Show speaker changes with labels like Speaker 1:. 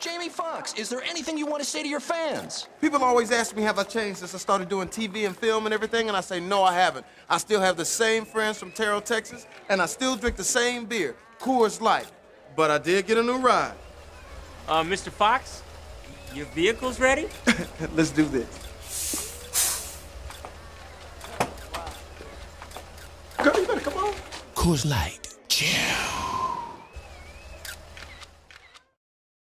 Speaker 1: Jamie Foxx, is there anything you want to say to your fans?
Speaker 2: People always ask me, have I changed since I started doing TV and film and everything? And I say, no, I haven't. I still have the same friends from Terrell, Texas, and I still drink the same beer, Coors Light. But I did get a new ride.
Speaker 3: Uh, Mr. Foxx, your vehicle's ready?
Speaker 2: Let's do this. Girl, you better come on.
Speaker 4: Coors Light. Chill.